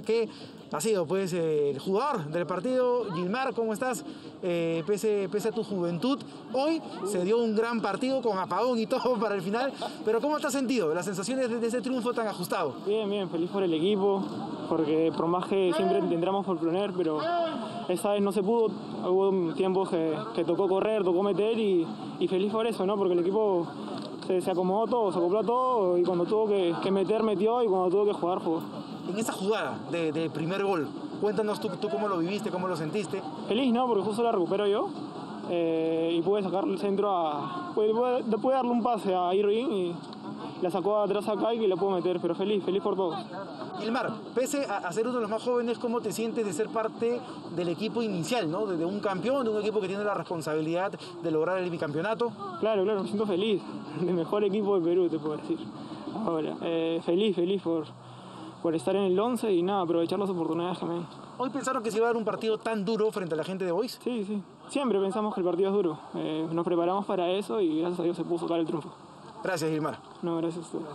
que ha sido pues el jugador del partido. Gilmar, ¿cómo estás? Eh, pese, pese, a tu juventud, hoy se dio un gran partido con apagón y todo para el final, pero ¿cómo te has sentido? Las sensaciones de, ese triunfo tan ajustado. Bien, bien, feliz por el equipo, porque por más que siempre tendremos por poner, pero esa vez no se pudo, hubo tiempos que, que tocó correr, tocó meter y, y, feliz por eso, ¿no? porque el equipo se, se, acomodó todo, se acopló todo y cuando tuvo que, que, meter metió y cuando tuvo que jugar jugó. En esa jugada del de primer gol, cuéntanos tú, tú, cómo lo viviste, cómo lo sentiste. Feliz, ¿no? Porque justo la recupero yo eh, y pude sacar el centro a... Pude, pude, pude darle un pase a Irving y la sacó atrás acá y la puedo meter, pero feliz, feliz por todos. Gilmar, pese a, ser uno de los más jóvenes, ¿cómo te sientes de ser parte del equipo inicial, ¿no? de, de un campeón, de un equipo que tiene la responsabilidad de lograr el bicampeonato? Claro, claro, me siento feliz, el mejor equipo de Perú, te puedo decir. Ahora, eh, feliz, feliz por, por estar en el 11 y nada, aprovechar las oportunidades que me den. ¿Hoy pensaron que se iba a dar un partido tan duro frente a la gente de Boys? Sí, sí. Siempre pensamos que el partido es duro. Eh, nos preparamos para eso y gracias a Dios se pudo sacar el triunfo. Gracias, Gilmar. No, gracias a usted.